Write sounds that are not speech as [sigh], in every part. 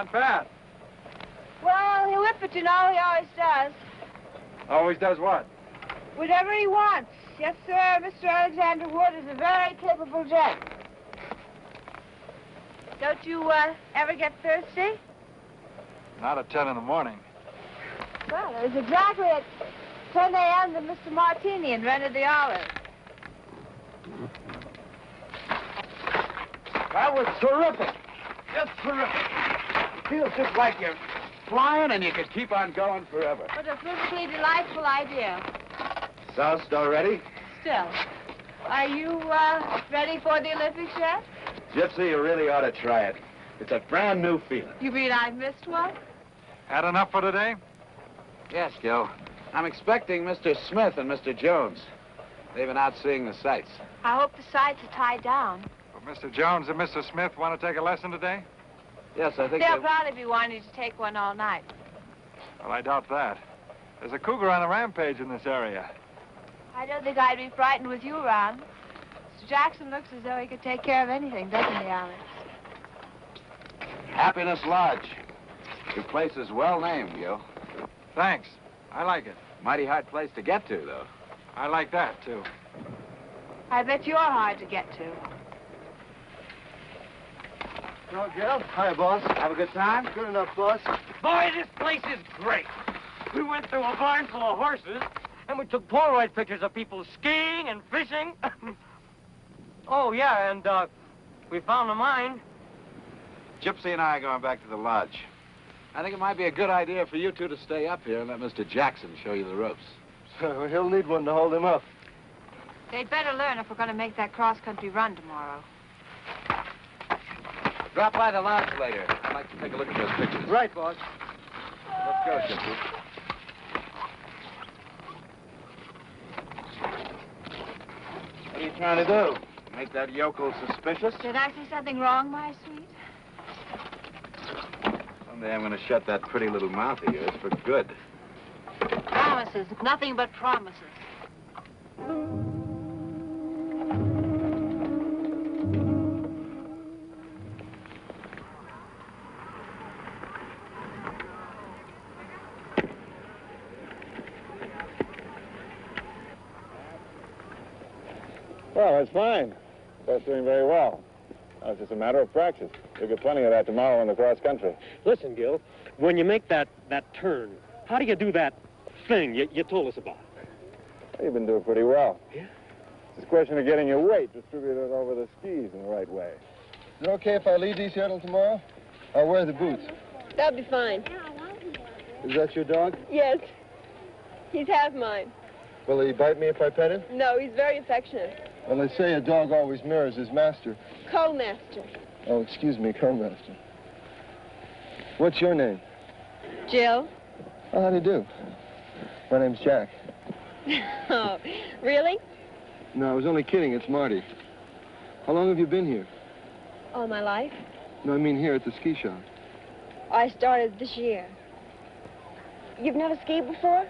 Not bad. Well, he'll whip it, you know. He always does. Always does what? Whatever he wants. Yes, sir. Mr. Alexander Wood is a very capable gent. Don't you uh, ever get thirsty? Not at 10 in the morning. Well, it was exactly at 10 a.m. that Mr. Martini invented the olive. That was terrific. Just terrific. Feels just like you're flying and you could keep on going forever. What a physically delightful idea. Soused already? Still, are you uh, ready for the Olympics yet? Gypsy, you really ought to try it. It's a brand new feeling. You mean I've missed one? Had enough for today? Yes, Gil. I'm expecting Mr. Smith and Mr. Jones. They've been out seeing the sights. I hope the sights are tied down. Well, Mr. Jones and Mr. Smith want to take a lesson today? Yes, I think They'll they... probably be wanting to take one all night. Well, I doubt that. There's a cougar on a rampage in this area. I don't think I'd be frightened with you around. Mr. Jackson looks as though he could take care of anything, doesn't he, Alex? Happiness Lodge. Your place is well named, Gil. Thanks. I like it. Mighty hard place to get to, though. I like that, too. I bet you're hard to get to. No, Gil. Hi, boss. Have a good time? Good enough, boss. Boy, this place is great. We went through a barn full of horses, and we took Polaroid pictures of people skiing and fishing. [laughs] oh, yeah, and uh, we found a mine. Gypsy and I are going back to the lodge. I think it might be a good idea for you two to stay up here and let Mr. Jackson show you the ropes. [laughs] He'll need one to hold him up. They'd better learn if we're going to make that cross-country run tomorrow. Drop by the lodge later. I'd like to take a look at those pictures. Right, boss. Let's go, Gypsy. What are you trying to do? Make that yokel suspicious? Did I say something wrong, my sweet? Someday I'm going to shut that pretty little mouth of yours for good. Promises, nothing but promises. Well, that's fine. Both doing very well. Now, it's just a matter of practice. You'll get plenty of that tomorrow in the cross country. Listen, Gil, when you make that, that turn, how do you do that thing you, you told us about? You've been doing pretty well. Yeah? It's a question of getting your weight distributed over the skis in the right way. Is it okay if I leave these here till tomorrow? I'll wear the boots. That'll be fine. Yeah. Is that your dog? Yes. He's half mine. Will he bite me if I pet him? No, he's very affectionate. Well, they say a dog always mirrors his master. Co-master. Oh, excuse me, co-master. What's your name? Jill. Oh, how do you do? My name's Jack. [laughs] oh, really? No, I was only kidding. It's Marty. How long have you been here? All my life. No, I mean here at the ski shop. I started this year. You've never skied before?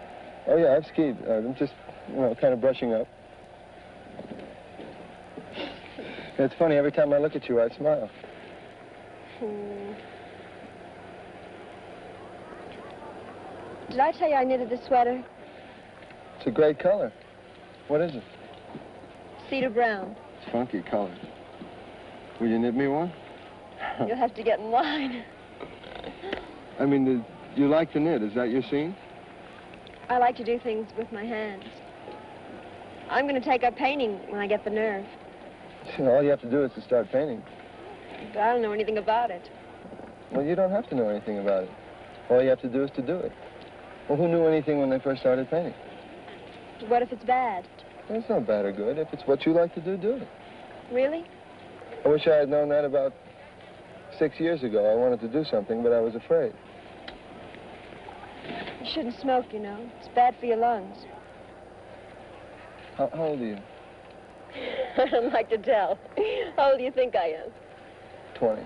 Oh, yeah, I've skied. Uh, I'm just, you know, kind of brushing up. It's funny, every time I look at you, I smile. Hmm. Did I tell you I knitted this sweater? It's a great color. What is it? Cedar brown. It's funky color. Will you knit me one? [laughs] You'll have to get in line. I mean, do you like to knit? Is that your scene? I like to do things with my hands. I'm going to take up painting when I get the nerve. All you have to do is to start painting. But I don't know anything about it. Well, you don't have to know anything about it. All you have to do is to do it. Well, who knew anything when they first started painting? What if it's bad? It's not bad or good. If it's what you like to do, do it. Really? I wish I had known that about six years ago. I wanted to do something, but I was afraid. You shouldn't smoke, you know. It's bad for your lungs. How, how old are you? [laughs] I don't like to tell. How old do you think I am? 20.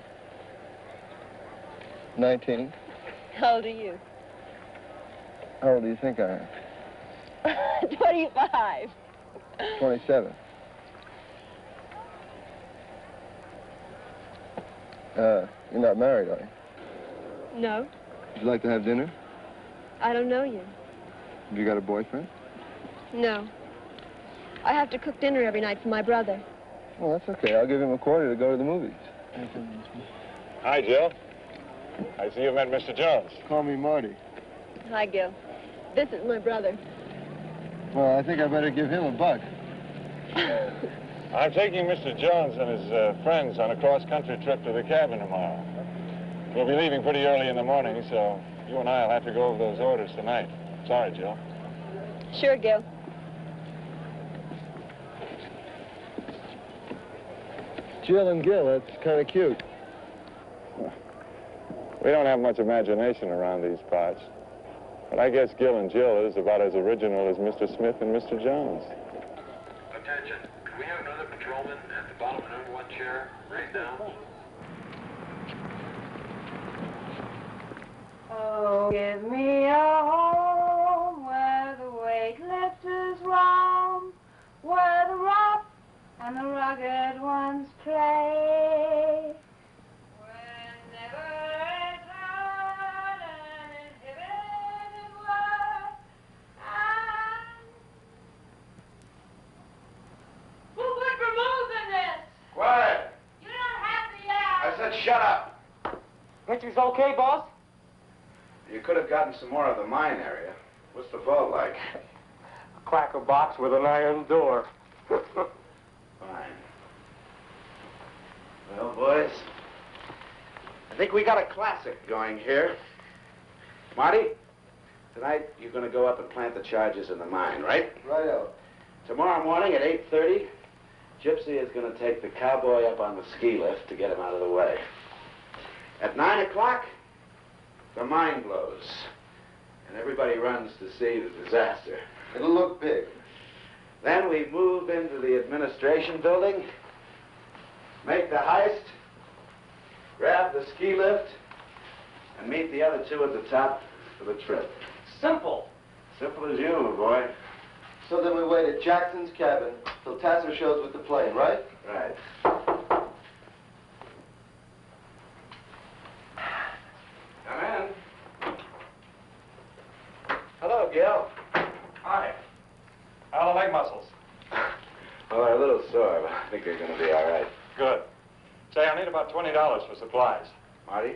19. How old are you? How old do you think I am? [laughs] 25. 27. Uh, you're not married, are you? No, Would you like to have dinner? I don't know you. Have you got a boyfriend? No. I have to cook dinner every night for my brother. Well, that's okay. I'll give him a quarter to go to the movies. Hi, Jill. I see you've met Mr. Jones. Call me Marty. Hi, Gil. This is my brother. Well, I think I better give him a buck. I'm taking Mr. Jones and his uh, friends on a cross-country trip to the cabin tomorrow. We'll be leaving pretty early in the morning, so you and I will have to go over those orders tonight. Sorry, Jill. Sure, Gil. Jill and Gil, that's kind of cute. We don't have much imagination around these parts. But I guess Gil and Jill is about as original as Mr. Smith and Mr. Jones. Attention, can we have another patrolman at the bottom of number one chair? Raise down. Oh, give me a home where the weightlifters roam, where the rough and the rugged ones play. Where never is hard and inhibited work, and who would in this? Quiet! You don't have the air. I said shut up! Picture's okay, boss? You could have gotten some more of the mine area. What's the vault like? A cracker box with an iron door. [laughs] Fine. Well, boys, I think we got a classic going here. Marty, tonight you're going to go up and plant the charges in the mine, right? Righto. Tomorrow morning at 8.30, Gypsy is going to take the cowboy up on the ski lift to get him out of the way. At 9 o'clock, the mine blows, and everybody runs to see the disaster. It'll look big. Then we move into the administration building, make the heist, grab the ski lift, and meet the other two at the top for the trip. Simple. Simple as you, my boy. So then we wait at Jackson's cabin till Tasser shows with the plane, right? Right. Come in. Hello, Gil. Hi. How are the leg muscles? Well, they're a little sore, but I think they're going to be all right. Good. Say, I need about $20 for supplies. Marty?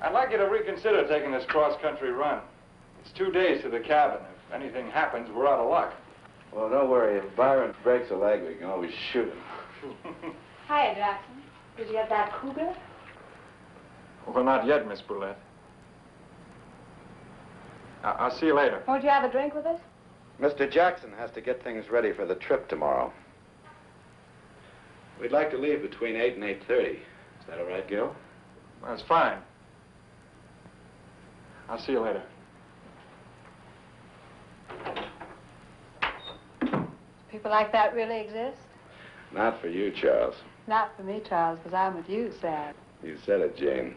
I'd like you to reconsider taking this cross-country run. It's two days to the cabin. If anything happens, we're out of luck. Well, don't worry. If Byron breaks a leg, we can always shoot him. [laughs] Hi, Jackson. Did you get that cougar? well, not yet, Miss Boulette. I- I'll see you later. Won't you have a drink with us? Mr. Jackson has to get things ready for the trip tomorrow. We'd like to leave between 8 and 8.30. Is that all right, Gil? That's fine. I'll see you later. People like that really exist? Not for you, Charles. Not for me, Charles, because I'm with you, Sam. You said it, Jane.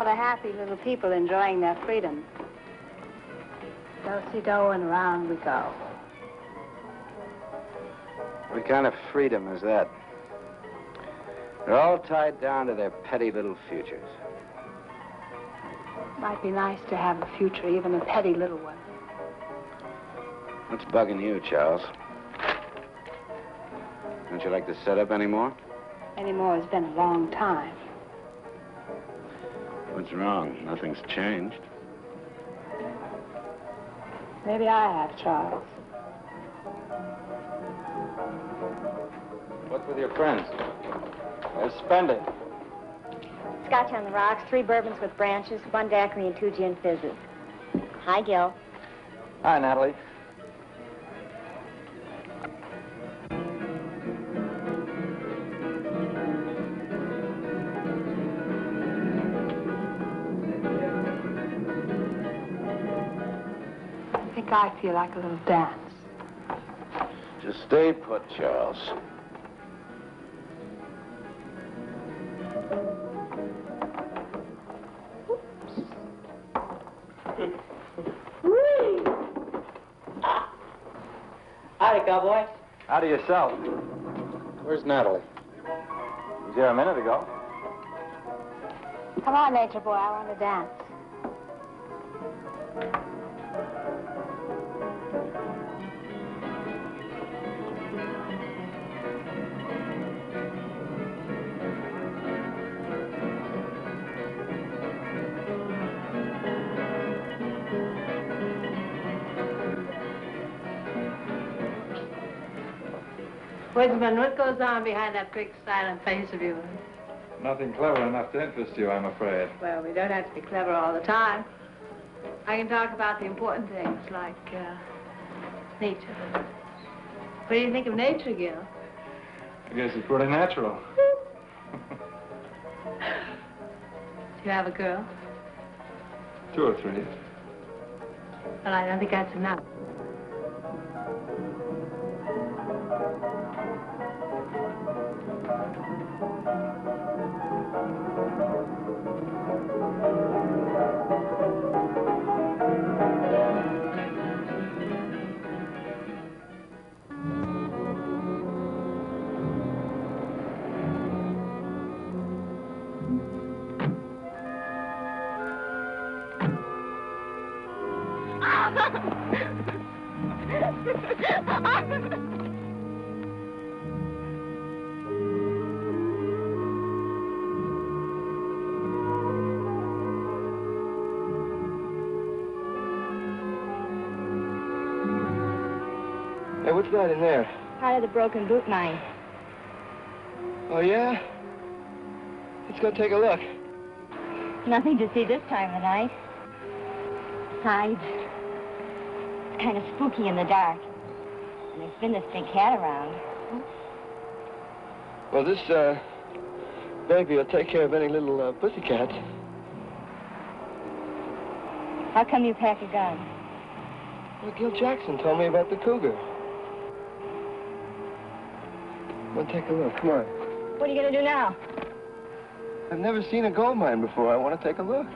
Look at all the happy little people enjoying their freedom. Do-si-do and around we go. What kind of freedom is that? They're all tied down to their petty little futures. Might be nice to have a future, even a petty little one. What's bugging you, Charles? Don't you like to set up anymore? Anymore has been a long time. What's wrong? Nothing's changed. Maybe I have, Charles. What's with your friends? They're spending. Scotch on the rocks, three bourbons with branches, one daiquiri, and two gin fizzes. Hi, Gil. Hi, Natalie. Think I feel like a little dance. Just stay put, Charles. Oops. [laughs] Howdy, cowboy. Howdy yourself. Where's Natalie? Was here a minute ago. Come on, nature boy, I want to dance. Woodsman, what goes on behind that big silent face of yours? Nothing clever enough to interest you, I'm afraid. Well, we don't have to be clever all the time. I can talk about the important things like uh, nature. What do you think of nature, Gil? I guess it's pretty natural. [laughs] Do you have a girl? Two or three. Well, I don't think that's enough. What's that in there? Part of the broken boot mine. Oh, yeah? Let's go take a look. Nothing to see this time of night. Besides, it's kind of spooky in the dark. And there's been this big cat around. Well, this, uh, baby will take care of any little uh, pussycats. How come you pack a gun? Well, Gil Jackson told me about the cougar. Well, take a look. Come on. What are you going to do now? I've never seen a gold mine before. I want to take a look.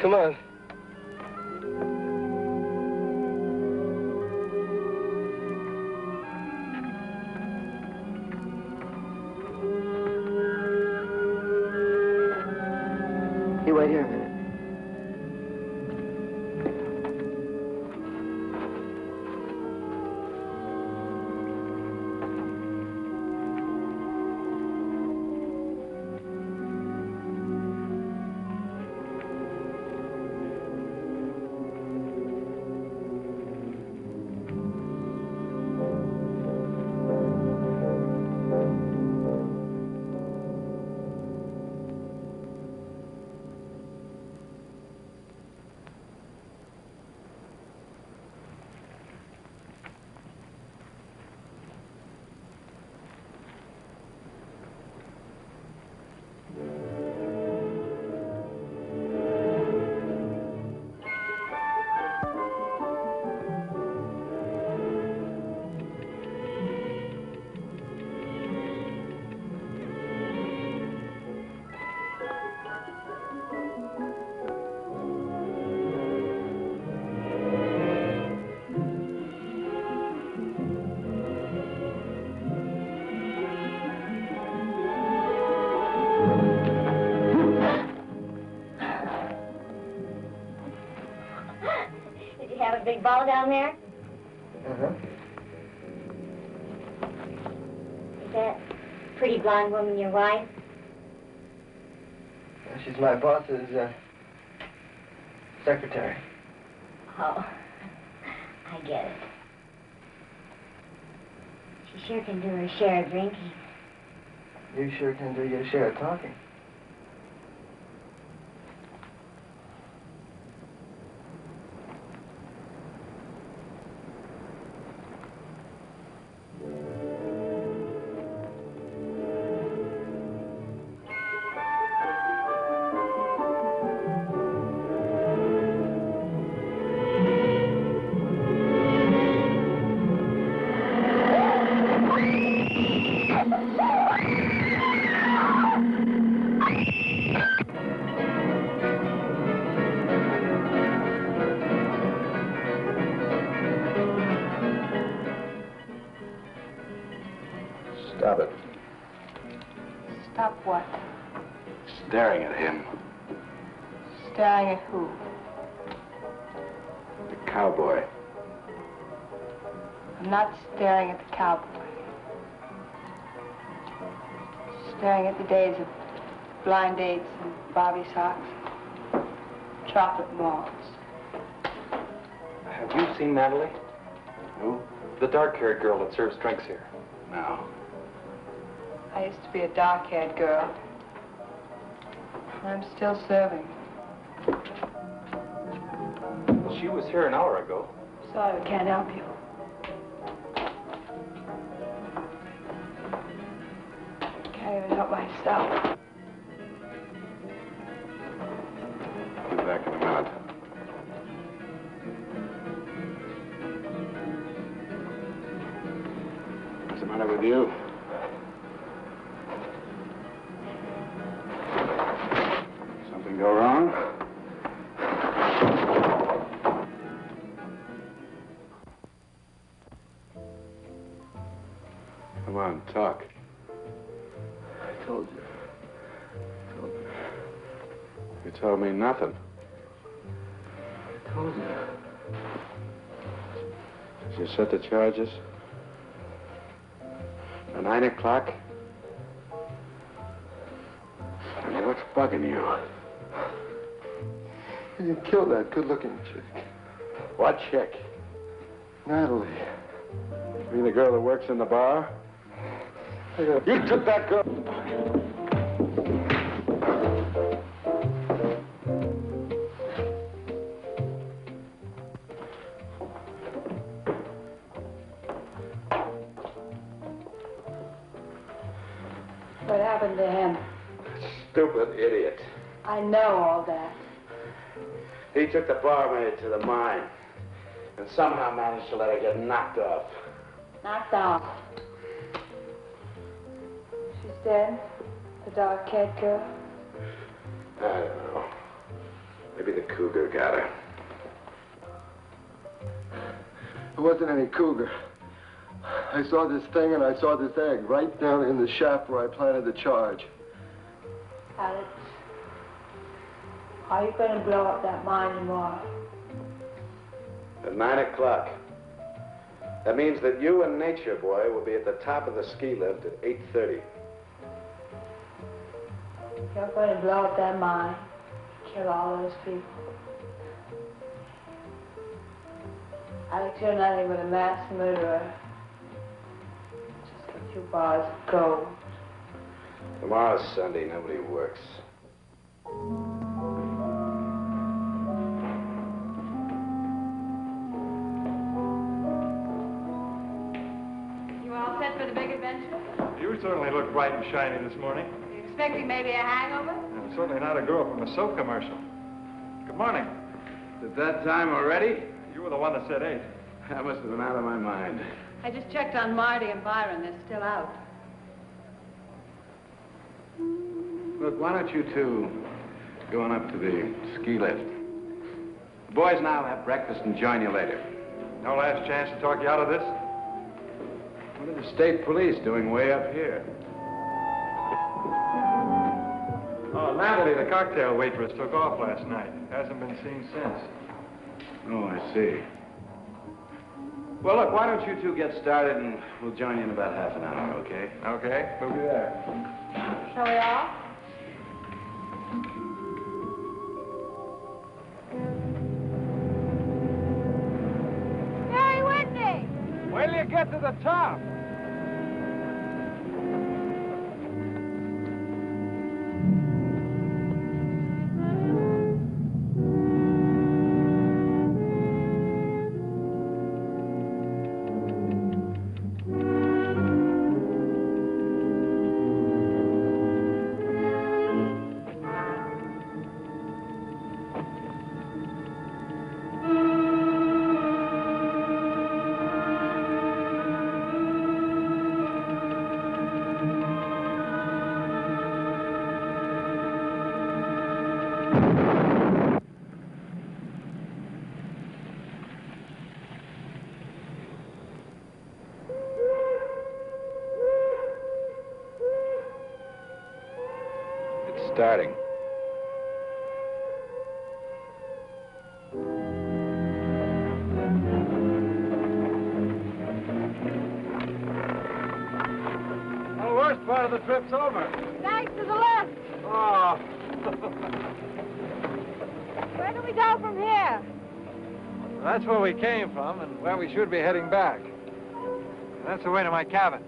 Come on. Ball down there? Uh-huh. Is that pretty blonde woman your wife? She's my boss's, uh, secretary. Oh, [laughs] I get it. She sure can do her share of drinking. You sure can do your share of talking. Blind dates and bobby socks, chocolate malls. Have you seen Natalie? Who? The dark-haired girl that serves drinks here. No. I used to be a dark-haired girl. I'm still serving. She was here an hour ago. Sorry, we can't help you. Can't even help myself. Set the charges? At nine o'clock? Tell me what's bugging you? You killed that good-looking chick. What chick? Natalie. You mean the girl that works in the bar? You took that girl. Know all that. He took the barmaid to the mine and somehow managed to let her get knocked off. Knocked off. She's dead? The dark-haired girl? I don't know. Maybe the cougar got her. It wasn't any cougar. I saw this thing and I saw this egg right down in the shaft where I planted the charge. Alex, are you going to blow up that mine tomorrow? At nine o'clock. That means that you and Nature Boy will be at the top of the ski lift at 8.30. You're going to blow up that mine, kill all those people. Alex, you're nothing but a mass murderer. Just let you bars go. Tomorrow's Sunday. Nobody works. Certainly look bright and shiny this morning. You expecting maybe a hangover? And certainly not a girl from a soap commercial. Good morning. Is that time already? You were the one that said eight. I must have been out of my mind. I just checked on Marty and Byron. They're still out. Look, why don't you two go on up to the ski lift? The boys and I'll have breakfast and join you later. No last chance to talk you out of this? What are the state police doing way up here? Oh, Natalie, the cocktail waitress, took off last night. Hasn't been seen since. Oh, I see. Well, look, why don't you two get started and we'll join you in about half an hour, okay? Okay, we'll be there. Shall we all? Hey, Whitney! Wait you get to the top. Starting. The worst part of the trip's over. Thanks to the left. Oh. [laughs] Where do we go from here? That's where we came from and where we should be heading back. That's the way to my cabin.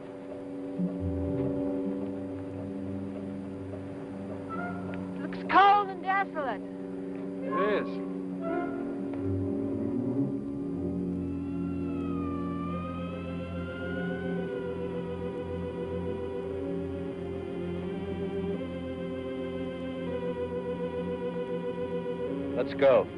Go.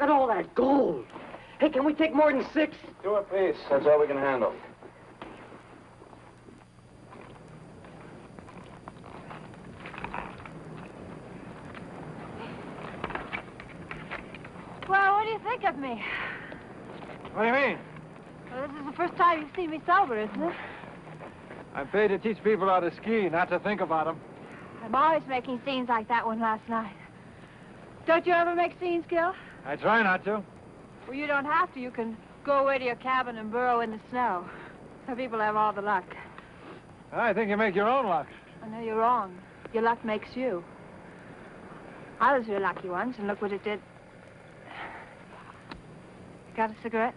Look at all that gold. Hey, can we take more than six? Two apiece. That's all we can handle. Well, what do you think of me? What do you mean? Well, this is the first time you've seen me sober, isn't it? I'm paid to teach people how to ski, not to think about them. I'm always making scenes like that one last night. Don't you ever make scenes, Gil? I try not to. Well, you don't have to. You can go away to your cabin and burrow in the snow. Some people have all the luck. I think you make your own luck. I know you're wrong. Your luck makes you. I was real lucky once, and look what it did. Got a cigarette?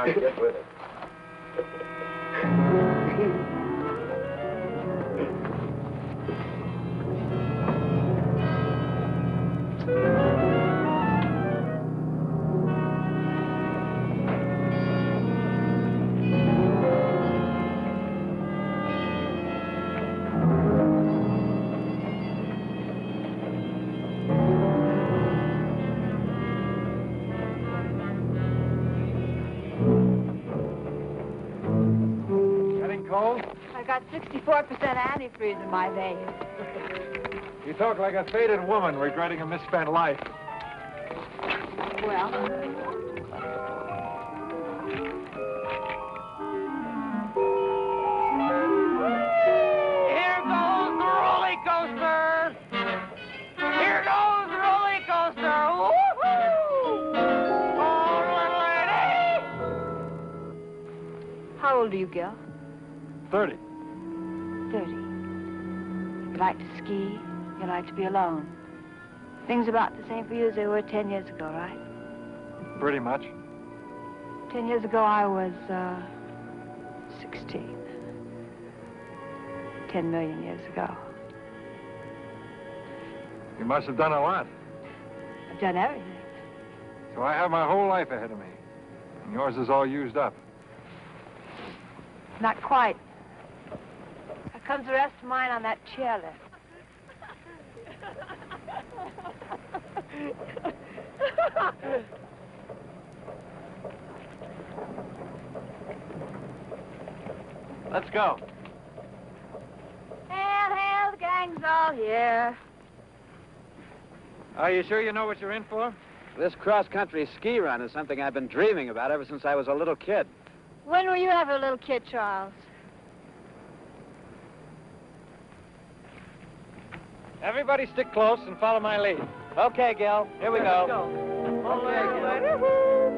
On, get with it. 4% antifreeze in my veins. you talk like a faded woman regretting a misspent life. Well... Here goes the roller coaster! Here goes the roller coaster! How old are you, Gil? 30. 30. You like to ski. You like to be alone. Things about the same for you as they were 10 years ago, right? Pretty much. 10 years ago, I was, uh, 16. 10 million years ago. You must have done a lot. I've done everything. So I have my whole life ahead of me. And yours is all used up. Not quite. Comes the rest of mine on that chairlift. Let's go. Hail, hail, the gang's all here. Are you sure you know what you're in for? This cross-country ski run is something I've been dreaming about ever since I was a little kid. When were you ever a little kid, Charles? Everybody stick close and follow my lead. Okay, Gil. Here we go. We'll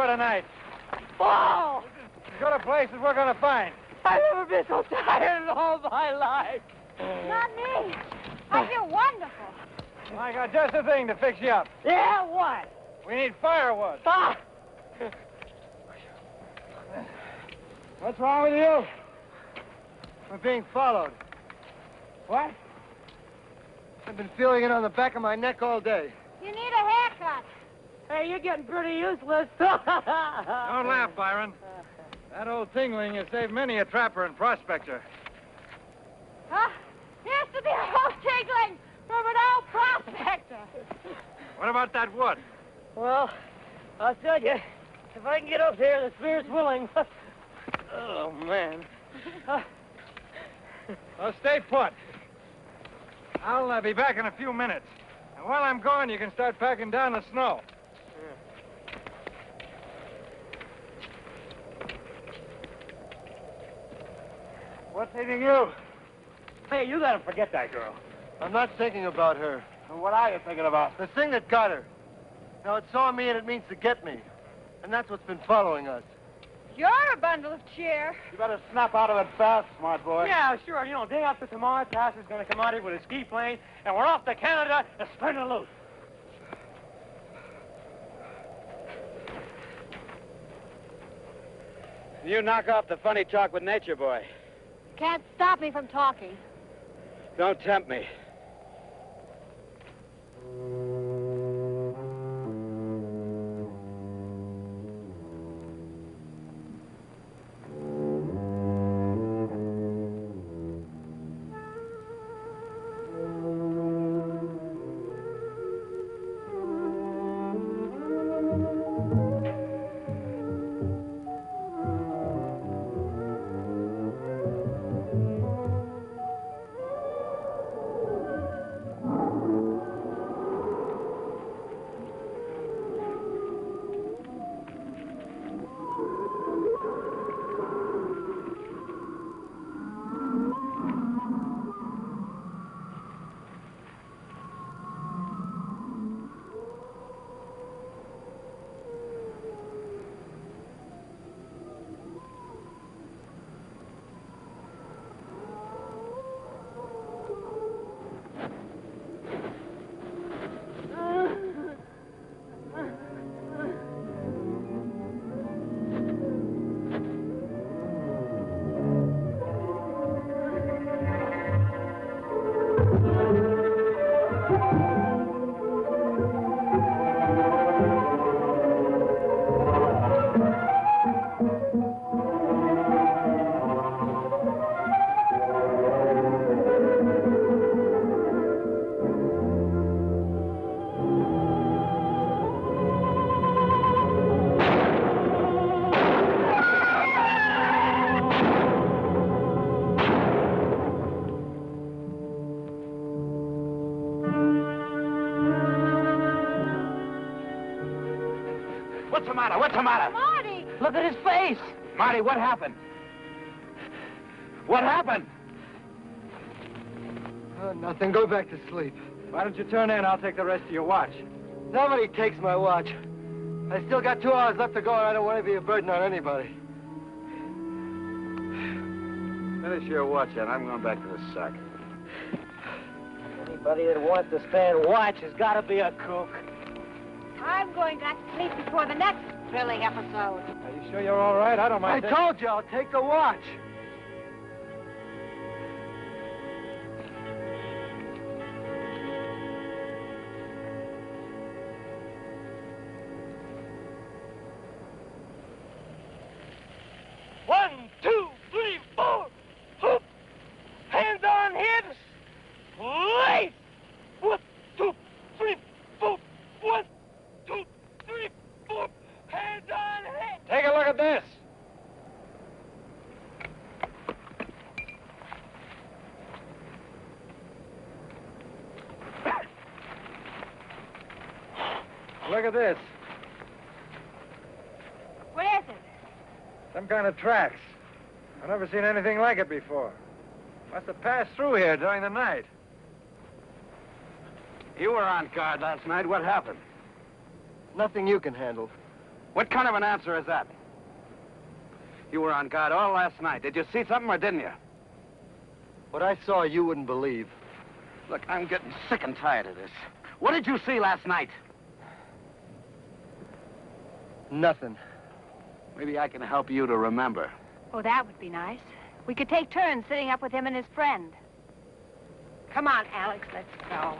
for tonight. Oh! As good a place as we're gonna find. I've never been so tired in all my life. Not me. I feel wonderful. I got just the thing to fix you up. Yeah, what? We need firewood. Ah! What's wrong with you? We're being followed. What? I've been feeling it on the back of my neck all day. You need a haircut. Hey, you're getting pretty useless. [laughs] Don't laugh, Byron. That old tingling has saved many a trapper and prospector. Huh? Here's to the old tingling from an old prospector. What about that wood? Well, I'll tell you, if I can get up there, the spirit's willing. [laughs] oh, man. well, stay put. I'll uh, be back in a few minutes. And while I'm gone, you can start packing down the snow. What's hitting you? Hey, you gotta forget that girl. I'm not thinking about her. What are you thinking about? The thing that got her. Now, it saw me and it means to get me. And that's what's been following us. You're a bundle of cheer. You better snap out of it fast, smart boy. Yeah, sure. You know, day after tomorrow, Tass is gonna come out here with a ski plane, and we're off to Canada to spin it loose. You knock off the funny talk with Nature Boy. Can't stop me from talking. Don't tempt me. Matter? What's the matter? Marty! Look at his face. Marty, what happened? What happened? Oh, nothing. Go back to sleep. Why don't you turn in? I'll take the rest of your watch. Nobody takes my watch. I still got two hours left to go, and I don't want to be a burden on anybody. Finish your watch, and I'm going back to the sack. Anybody that wants to stand watch has got to be a kook. I'm going back to sleep before the next thrilling episode. Are you sure you're all right? I don't I mind. taking- told you I'll take the watch. Look at this. What is it? Some kind of tracks. I've never seen anything like it before. Must have passed through here during the night. You were on guard last night. What happened? Nothing you can handle. What kind of an answer is that? You were on guard all last night. Did you see something or didn't you? What I saw, you wouldn't believe. Look, I'm getting sick and tired of this. What did you see last night? Nothing. Maybe I can help you to remember. Oh, that would be nice. We could take turns sitting up with him and his friend. Come on, Alex, let's go.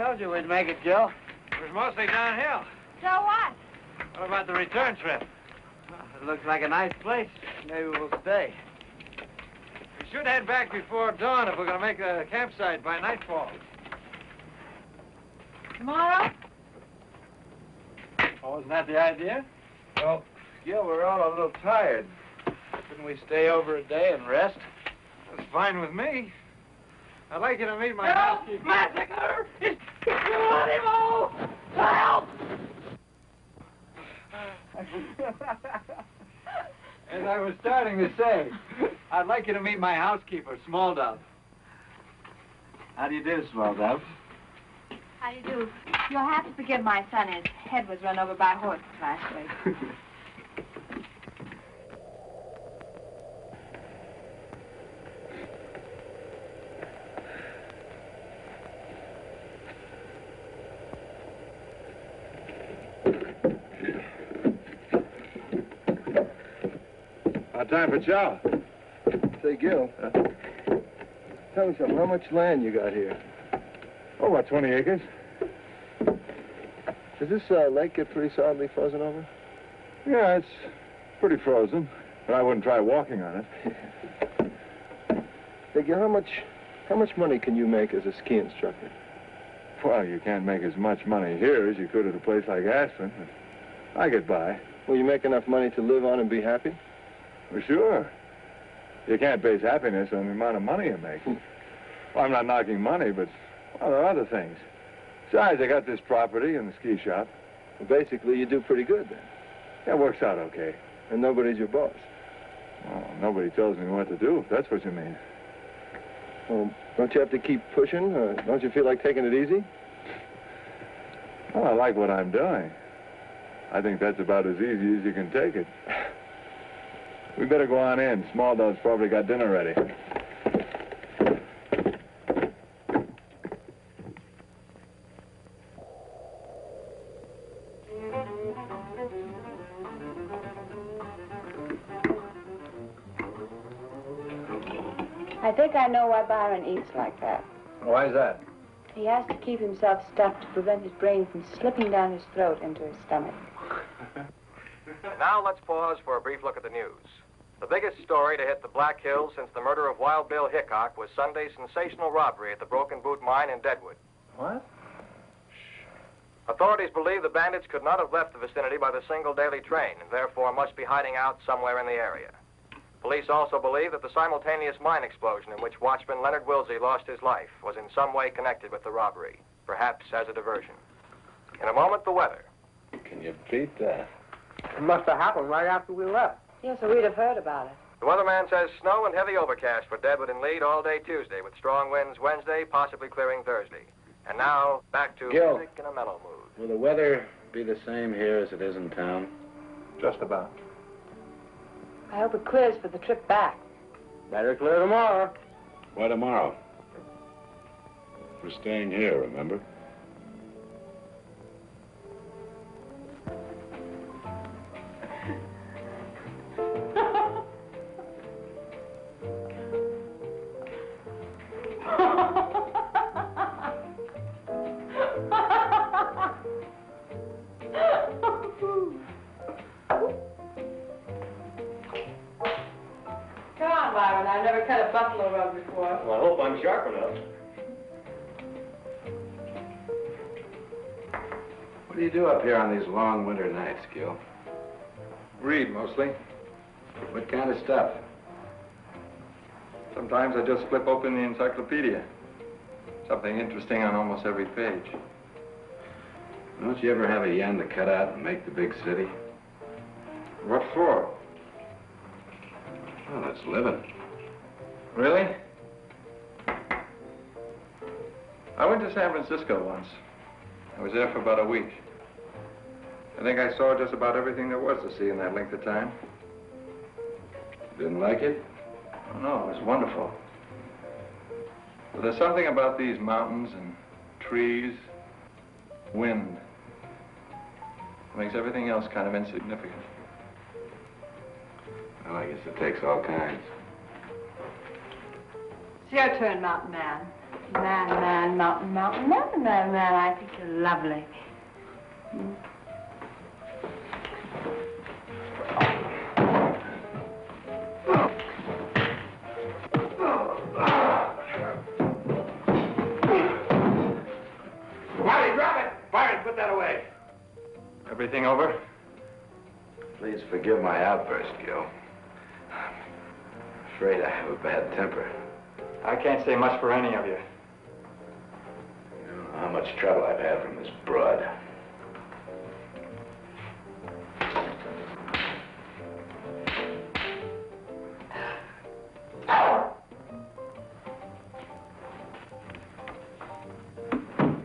Told you we'd make it, Joe. It was mostly downhill. So what? What about the return trip? Well, it looks like a nice place. Maybe we'll stay. We should head back before dawn if we're going to make the campsite by nightfall. Tomorrow? Oh, wasn't that the idea? Well, Gil, we're all a little tired. Couldn't we stay over a day and rest? That's fine with me. I'd like you to meet my housekeeper. Massacre! It's animal! Help! As I was starting to say, I'd like you to meet my housekeeper, Small Dove. How do you do, Small Dove? How do you do? You'll have to forgive my son. His head was run over by horses last week. [laughs] time for chow. Say, Gil, tell me something. How much land you got here? Oh, about 20 acres. Does this uh, lake get pretty solidly frozen over? Yeah, it's pretty frozen, but I wouldn't try walking on it. Say, Gil, how much, how much money can you make as a ski instructor? Well, you can't make as much money here as you could at a place like Aspen. but I get by. Will you make enough money to live on and be happy? For sure. You can't base happiness on the amount of money you make. [laughs] well, I'm not knocking money, but well, there are other things. Besides, I got this property and the ski shop. Well, basically, you do pretty good then. That works out okay. And nobody's your boss. Well, nobody tells me what to do, if that's what you mean. Well, don't you have to keep pushing? Uh, don't you feel like taking it easy? Well, I like what I'm doing. I think that's about as easy as you can take it. [laughs] We better go on in. Small Dove's probably got dinner ready. I think I know why Byron eats like that. Why is that? He has to keep himself stuffed to prevent his brain from slipping down his throat into his stomach. Now let's pause for a brief look at the news. The biggest story to hit the Black Hills since the murder of Wild Bill Hickok was Sunday's sensational robbery at the Broken Boot Mine in Deadwood. What? Authorities believe the bandits could not have left the vicinity by the single daily train and therefore must be hiding out somewhere in the area. Police also believe that the simultaneous mine explosion in which watchman Leonard Wilsey lost his life was in some way connected with the robbery, perhaps as a diversion. In a moment, the weather. Can you beat that? It must have happened right after we left. Yes, so we'd have heard about it. The weatherman says snow and heavy overcast for Deadwood and Lead all day Tuesday, with strong winds Wednesday, possibly clearing Thursday. And now, back to Gil. music in a mellow mood. Will the weather be the same here as it is in town? Just about. I hope it clears for the trip back. Better clear tomorrow. Why tomorrow? We're staying here, remember? Up here on these long winter nights, Gil? Read mostly. What kind of stuff? Sometimes I just flip open the encyclopedia. Something interesting on almost every page. Don't you ever have a yen to cut out and make the big city? What for? Well, it's living. Really? I went to San Francisco once. I was there for about a week. I think I saw just about everything there was to see in that length of time. Didn't like it? Oh, no, it was wonderful. But there's something about these mountains and trees, wind, that makes everything else kind of insignificant. Well, I guess it takes all kinds. It's your turn, Mountain Man. Man, man, mountain, mountain, mountain, man, man. I think you're lovely. Hmm. Everything over? Please forgive my outburst, Gil. I'm afraid I have a bad temper. I can't say much for any of you. You don't know how much trouble I've had from this broad.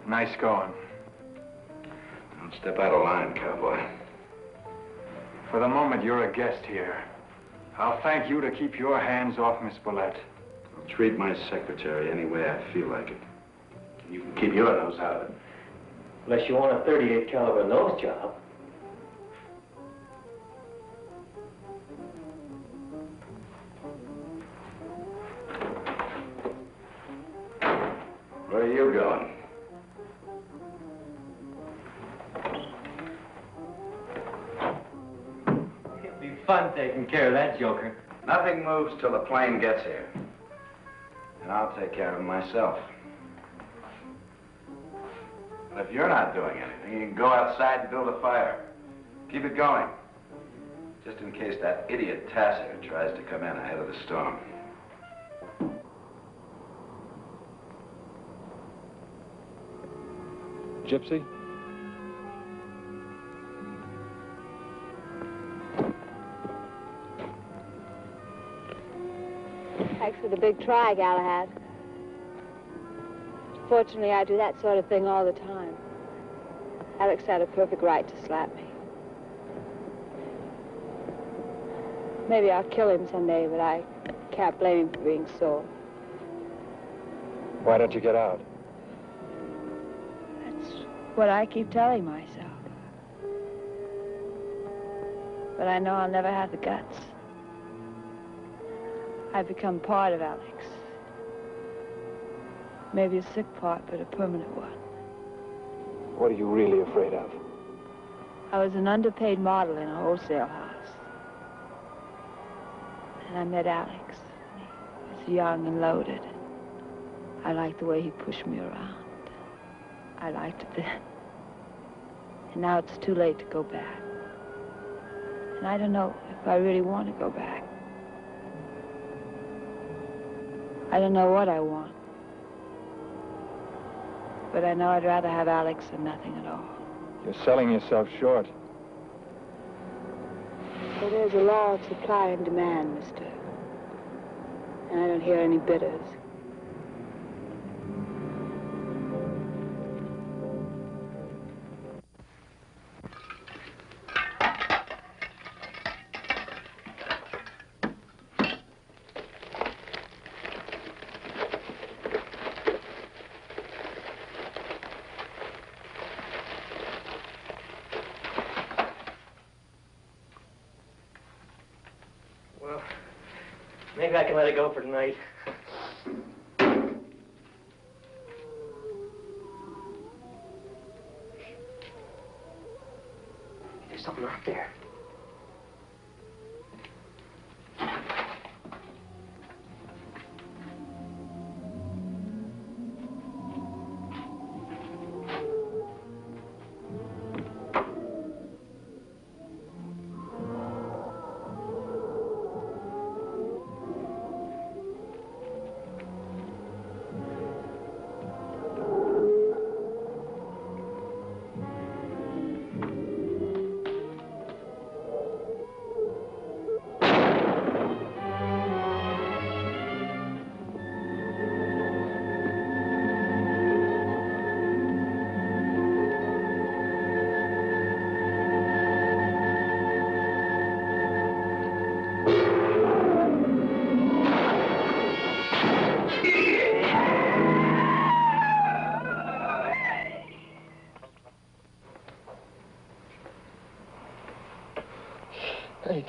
Nice going. Don't step out of line, cowboy. For the moment, you're a guest here. I'll thank you to keep your hands off Miss Bullet. I'll treat my secretary any way I feel like it. You can keep your nose out of it. Unless you want a 38 caliber nose job. Fun taking care of that joker. Nothing moves till the plane gets here. And I'll take care of him myself. But if you're not doing anything, you can go outside and build a fire. Keep it going. Just in case that idiot Tasser tries to come in ahead of the storm. Gypsy? Thanks for the big try, Galahad. Fortunately, I do that sort of thing all the time. Alex had a perfect right to slap me. Maybe I'll kill him someday, but I can't blame him for being sore. Why don't you get out? That's what I keep telling myself. But I know I'll never have the guts. I've become part of Alex. Maybe a sick part, but a permanent one. What are you really afraid of? I was an underpaid model in a wholesale house. And I met Alex. He was young and loaded. I liked the way he pushed me around. I liked it then. And now it's too late to go back. And I don't know if I really want to go back. I don't know what I want. But I know I'd rather have Alex than nothing at all. You're selling yourself short. Well, there's a law of supply and demand, mister. And I don't hear any bidders. Go for tonight. There's something up there.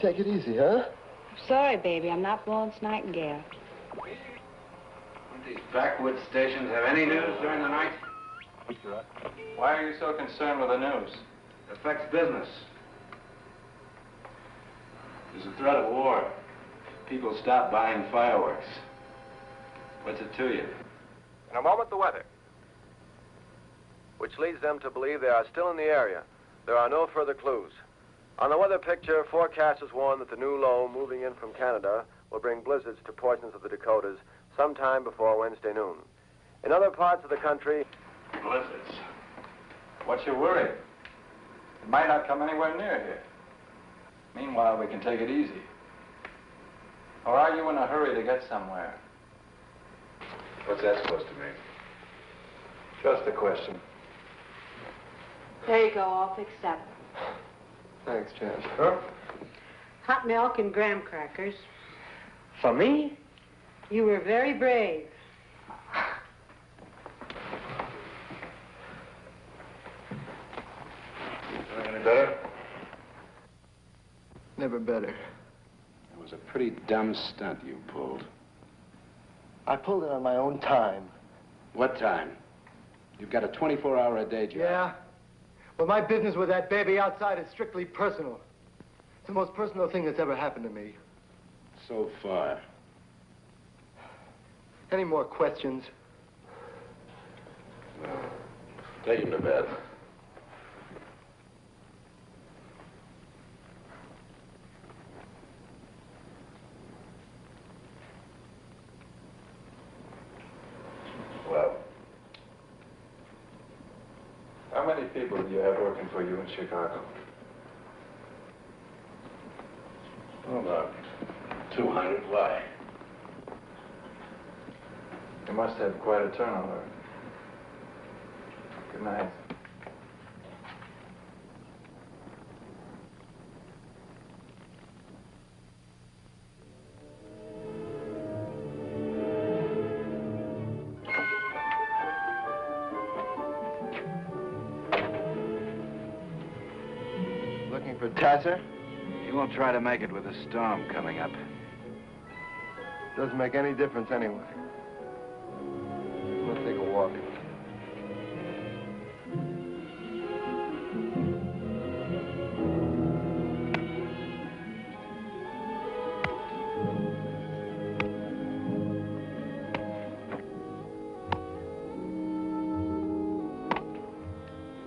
Take it easy, huh? I'm Sorry, baby, I'm not Florence Nightingale. Don't these backwoods stations have any news during the night? Why are you so concerned with the news? It Affects business. There's a threat of war. People stop buying fireworks. What's it to you? In a moment, the weather, which leads them to believe they are still in the area. There are no further clues. On the weather picture, forecasters warn that the new low moving in from Canada will bring blizzards to portions of the Dakotas sometime before Wednesday noon. In other parts of the country, Blizzards. What's your worry? It might not come anywhere near here. Meanwhile, we can take it easy. Or are you in a hurry to get somewhere? What's that supposed to mean? Just a question. There you go, all fixed up. Thanks, Jan. Huh? Hot milk and graham crackers. For me? You were very brave. Feeling any better? Never better. It was a pretty dumb stunt you pulled. I pulled it on my own time. What time? You've got a 24-hour a day job. Yeah? Well, my business with that baby outside is strictly personal. It's the most personal thing that's ever happened to me. So far. Any more questions? Well, take him to bed. Well, how many people do you have working for you in Chicago? About 200. Why? You must have quite a turnover. Good night. answer? You won't try to make it with a storm coming up. Doesn't make any difference anyway. Let's take a walk.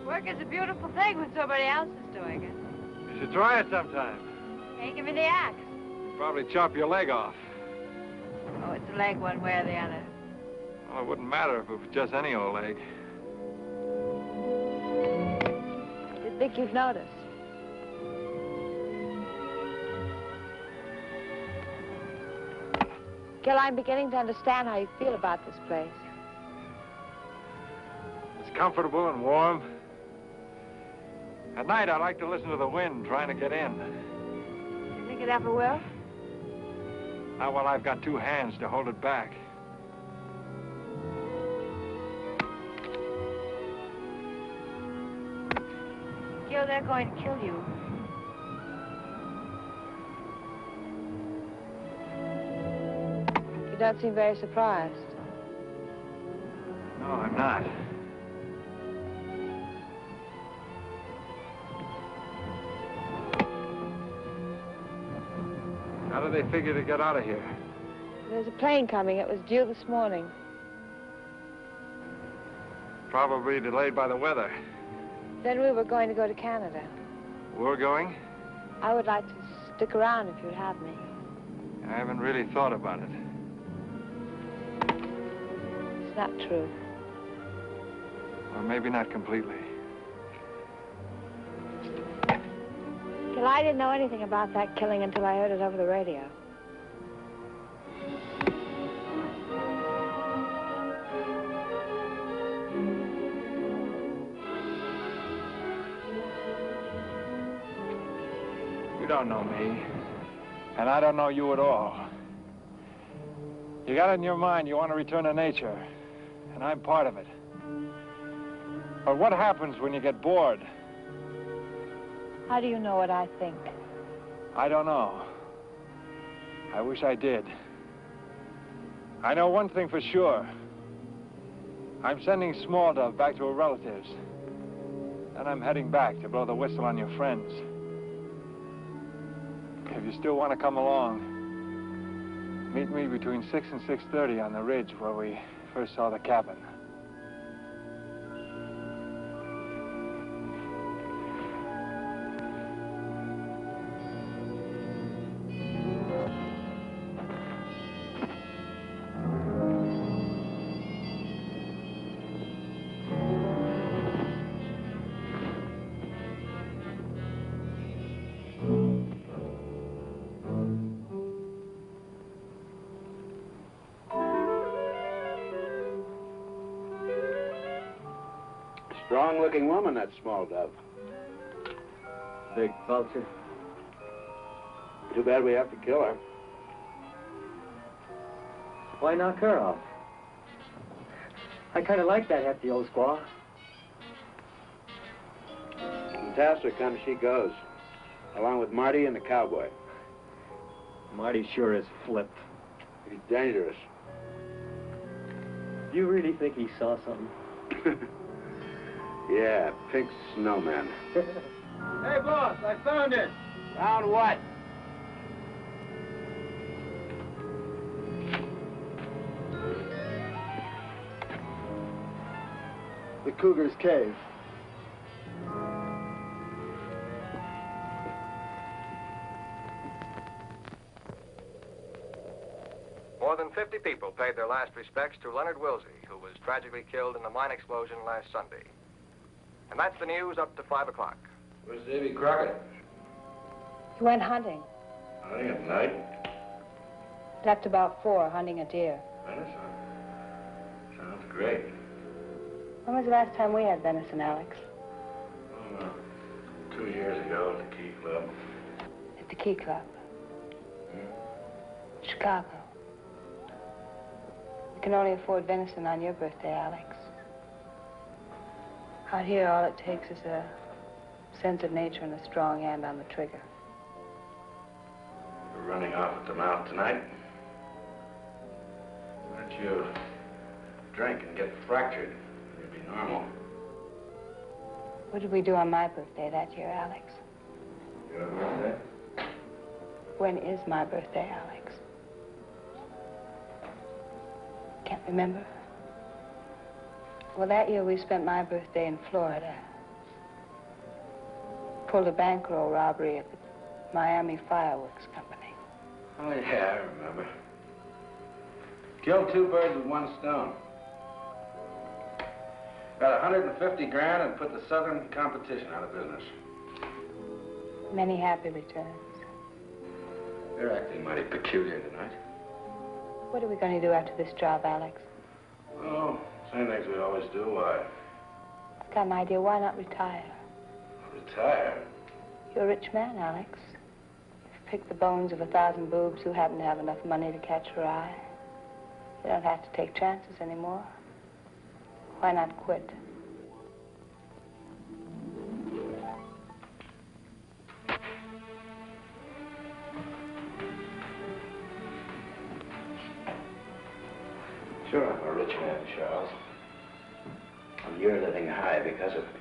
Work is a beautiful thing when somebody else should try it sometime. Hey, give me the axe. Probably chop your leg off. Oh, it's a leg one way or the other. Well, it wouldn't matter if it was just any old leg. I didn't think you'd notice. Gil, I'm beginning to understand how you feel about this place. It's comfortable and warm. At night, I like to listen to the wind trying to get in. You think it ever will? Not while I've got two hands to hold it back. Gil, they're going to kill you. You don't seem very surprised. No, I'm not. Do they figure to get out of here? There's a plane coming. It was due this morning. Probably delayed by the weather. Then we were going to go to Canada. We're going? I would like to stick around if you'd have me. I haven't really thought about it. It's not true. Or maybe not completely. Gil, I didn't know anything about that killing until I heard it over the radio. You don't know me. And I don't know you at all. You got it in your mind you want to return to nature. And I'm part of it. But what happens when you get bored? How do you know what I think? I don't know. I wish I did. I know one thing for sure. I'm sending Small Dove back to her relatives. And I'm heading back to blow the whistle on your friends. If you still want to come along, meet me between 6 and 6.30 on the ridge where we first saw the cabin. Strong-looking woman, that small dove. Big vulture. Too bad we have to kill her. Why knock her off? I kind of like that hefty old squaw. Fantastic comes, she goes, along with Marty and the cowboy. Marty sure is flipped. He's dangerous. You really think he saw something? [laughs] Yeah, pink snowman. [laughs] Hey, boss, I found it. Found what? The Cougar's Cave. More than 50 people paid their last respects to Leonard Wilsey, who was tragically killed in the mine explosion last Sunday. And that's the news up to 5 o'clock. Where's Davy Crockett? He went hunting. Hunting at night? Left about four, hunting a deer. Venison. Sounds great. When was the last time we had venison, Alex? Oh, uh, no. Two years ago at the Key Club. At the Key Club. Hmm? Chicago. You can only afford venison on your birthday, Alex. Out here, all it takes is a sense of nature and a strong hand on the trigger. You're running off at the mouth tonight. Why don't you drink and get fractured? You'll be normal. What did we do on my birthday that year, Alex? Your birthday? When is my birthday, Alex? Can't remember. Well, that year we spent my birthday in Florida. pulled a bankroll robbery at the Miami Fireworks Company. Oh, yeah, I remember. Killed two birds with one stone. Got 150 grand and put the Southern competition out of business. Many happy returns. You're acting mighty peculiar tonight. What are we going to do after this job, Alex? Oh, same things we always do. Why? I've got an idea. Why not retire? Retire. You're a rich man, Alex. You've picked the bones of a thousand boobs who happen to have enough money to catch your eye. You don't have to take chances anymore. Why not quit? Sure, I'm rich man, Charles. And you're living high because of it.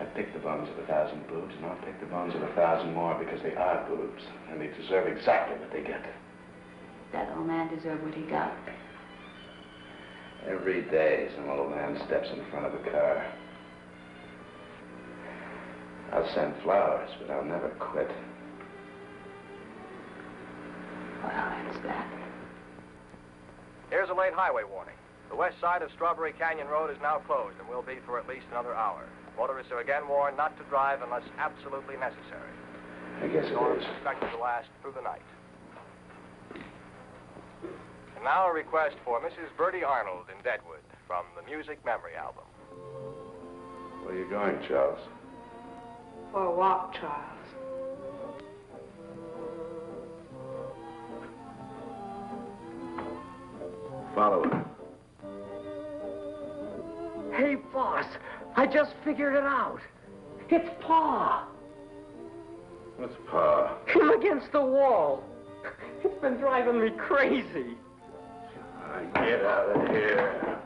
I picked the bones of a thousand boobs, and I'll pick the bones of a thousand more because they are boobs, and they deserve exactly what they get. That old man deserved what he got. Every day, some old man steps in front of a car. I'll send flowers, but I'll never quit. Well, that's that. Here's a late highway warning. The west side of Strawberry Canyon Road is now closed and will be for at least another hour. Motorists are again warned not to drive unless absolutely necessary. I guess The storm it is is. expected to last through the night. And now a request for Mrs. Bertie Arnold in Deadwood from the Music Memory Album. Where are you going, Charles? For a walk, Charles. Follow her. Hey, boss, I just figured it out. It's Pa. What's Pa? Him against the wall. It's been driving me crazy. Ah, get out of here.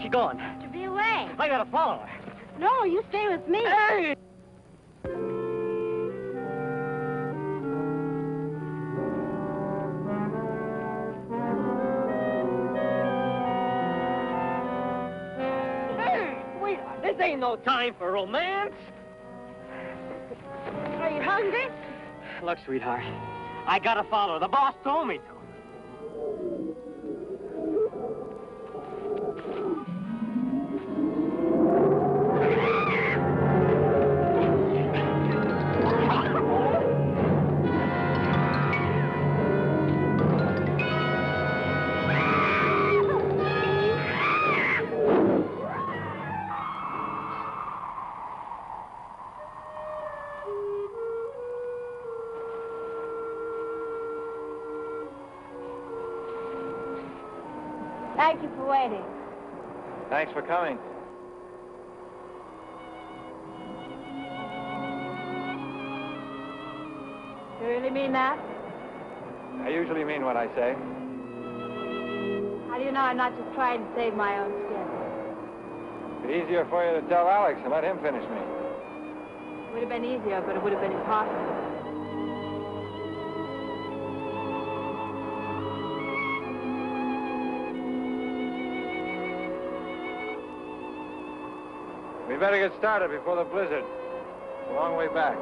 Where's she going? To be away. I gotta follow her. No, you stay with me. Hey! This ain't no time for romance. Are you hungry? Look, sweetheart, I gotta follow her. The boss told me to. Coming. You really mean that? I usually mean what I say. How do you know I'm not just trying to save my own skin? It's easier for you to tell Alex and let him finish me. It would have been easier, but it would have been impossible. Better get started before the blizzard. It's a long way back.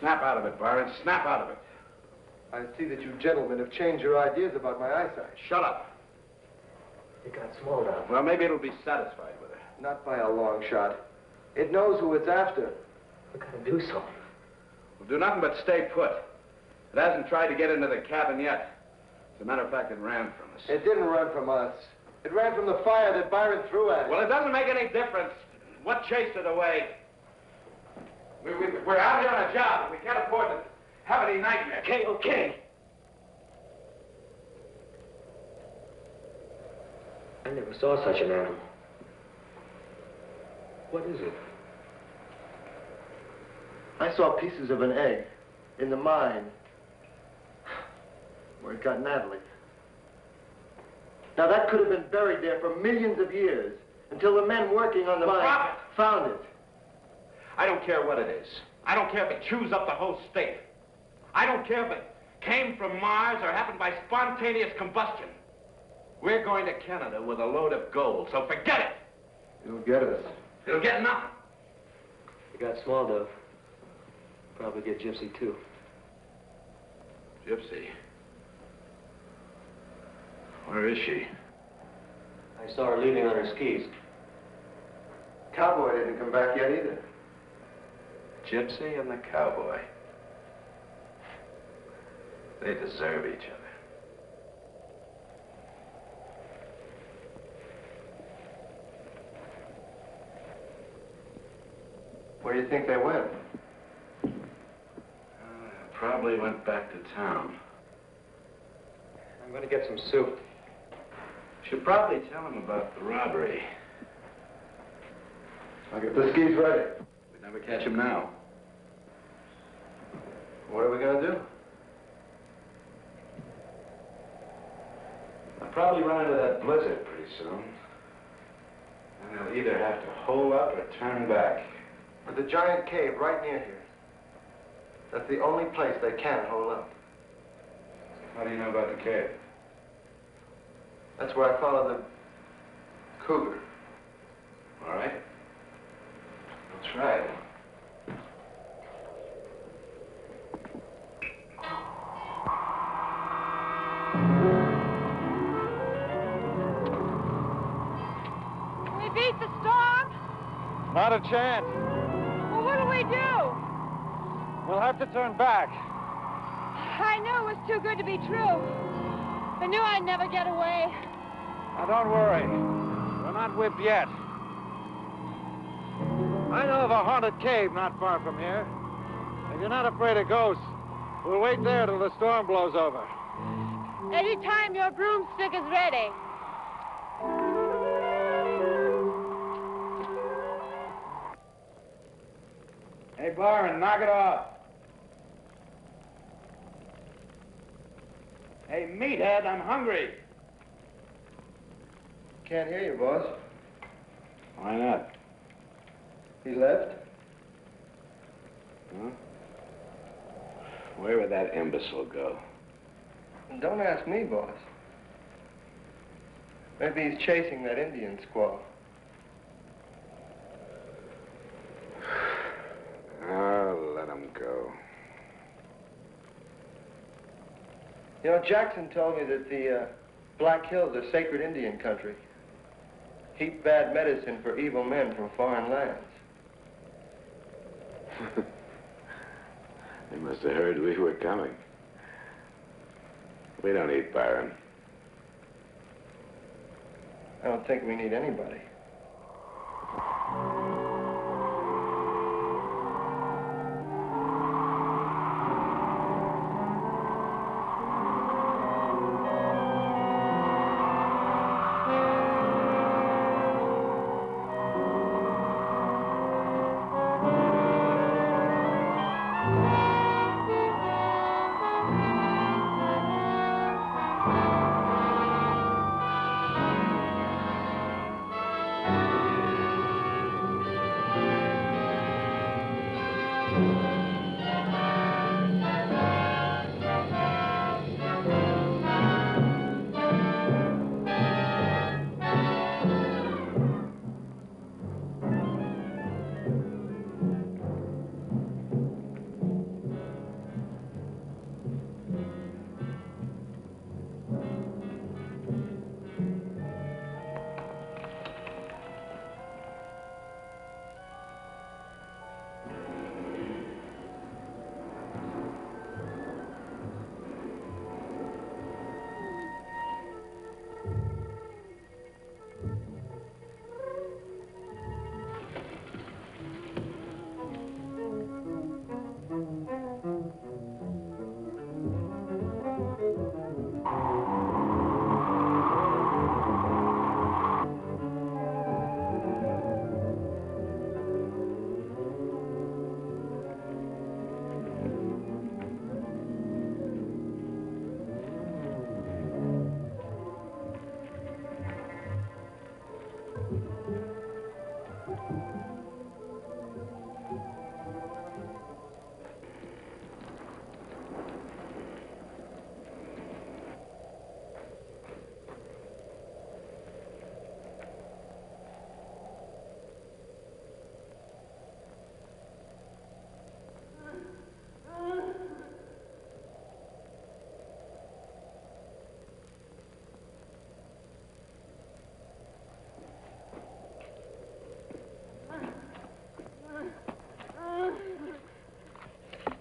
Snap out of it, Byron. Snap out of it. I see that you gentlemen have changed your ideas about my eyesight. Shut up. It got small now. Well, maybe it'll be satisfied with it. Not by a long shot. It knows who it's after. We gotta do something. We'll do nothing but stay put. It hasn't tried to get into the cabin yet. As a matter of fact, it ran from us. It didn't run from us. It ran from the fire that Byron threw at it. Well, it doesn't make any difference what chased it away. We, we, we're out here on a job. We can't afford to have any nightmares. Okay, okay. I never saw such an animal. What is it? I saw pieces of an egg in the mine where it got Natalie. Now, that could have been buried there for millions of years until the men working on the mine Prophet! found it. I don't care what it is. I don't care if it chews up the whole state. I don't care if it came from Mars or happened by spontaneous combustion. We're going to Canada with a load of gold, so forget it. It'll get us. It'll get nothing. You got small dove. Probably get Gypsy, too. Gypsy. Where is she? I saw her leaving on her skis. Cowboy didn't come back yet either. Gypsy and the cowboy. They deserve each other. Where do you think they went? Uh, probably went back to town. I'm going to get some soup. Should probably tell him about the robbery. I'll get the skis ready. We'd never catch him now. What are we gonna do? I'll probably run into that blizzard pretty soon. And they'll either have to hole up or turn back. But the giant cave right near here. That's the only place they can hole up. How do you know about the cave? That's where I followed the cougar. All right. We'll try it. We beat the storm? Not a chance. Well, what'll we do? We'll have to turn back. I knew it was too good to be true. I knew I'd never get away. Now, don't worry. We're not whipped yet. I know of a haunted cave not far from here. If you're not afraid of ghosts, we'll wait there till the storm blows over. Any time your broomstick is ready. Hey, Byron, knock it off. Hey, meathead, I'm hungry. Can't hear you, boss. Why not? He left? Huh? Where would that imbecile go? Don't ask me, boss. Maybe he's chasing that Indian squaw. I'll let him go. You know, Jackson told me that the uh, Black Hills are sacred Indian country. Heap bad medicine for evil men from foreign lands. [laughs] They must have heard we were coming. We don't eat Byron. I don't think we need anybody.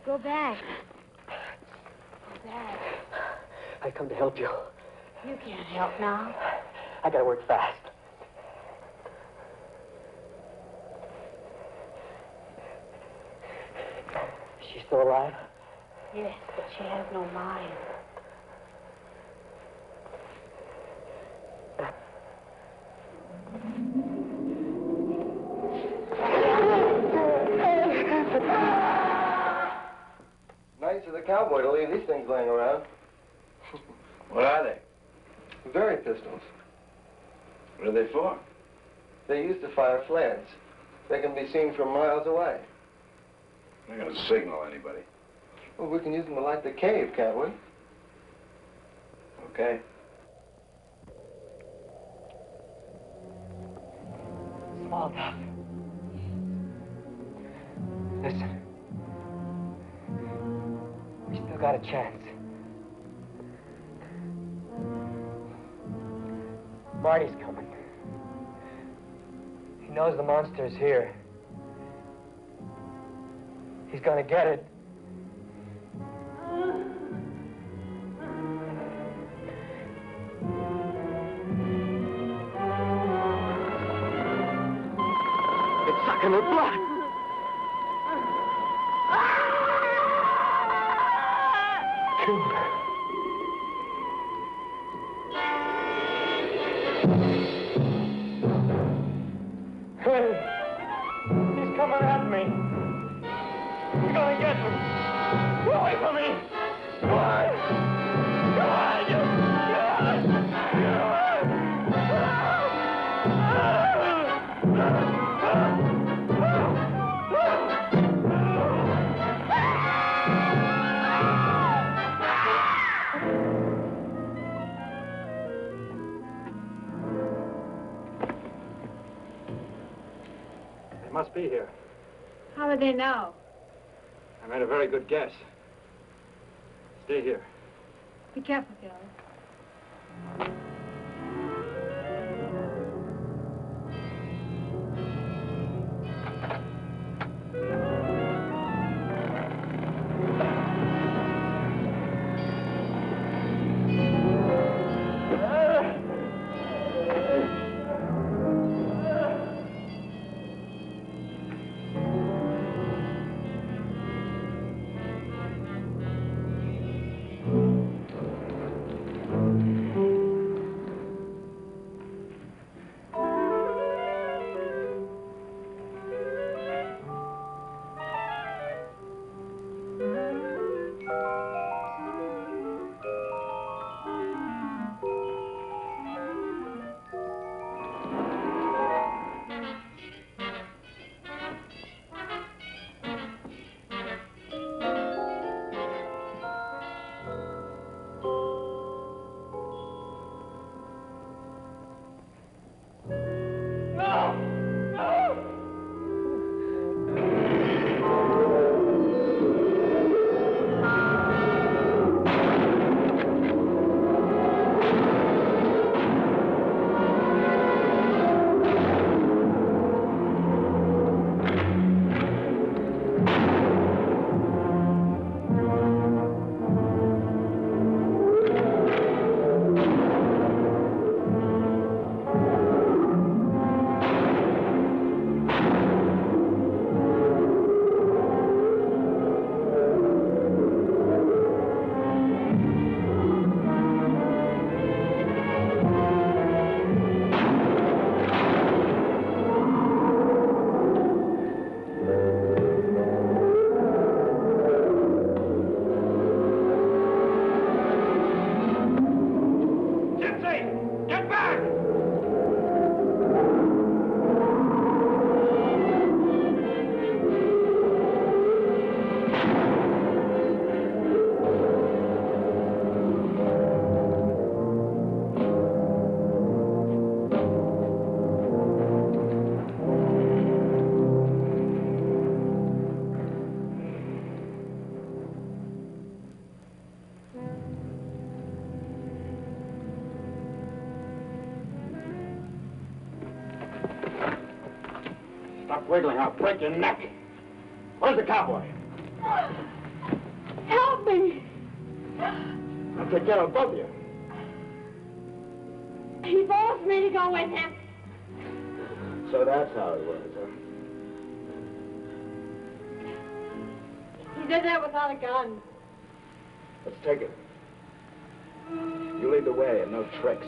Go back. Go back. I come to help you. You can't help now. I gotta work fast. She's still alive? Yes, but she has no mind. Nice of the cowboy to leave these things laying around. [laughs] What are they? Very pistols. What are they for? They used to fire flares. They can be seen from miles away. They're going to signal anybody. Well, we can use them to light the cave, can't we? Okay. Small tough. Listen. Still got a chance. Marty's coming. He knows the monster's here. He's gonna get it. They know? I made a very good guess. Stay here. Be careful, Gil. Wiggling, I'll break your neck. Where's the cowboy? Help me. I'll take care of both of you. He forced me to go with him. So that's how it was, huh? He did that without a gun. Let's take it. You lead the way and no tricks.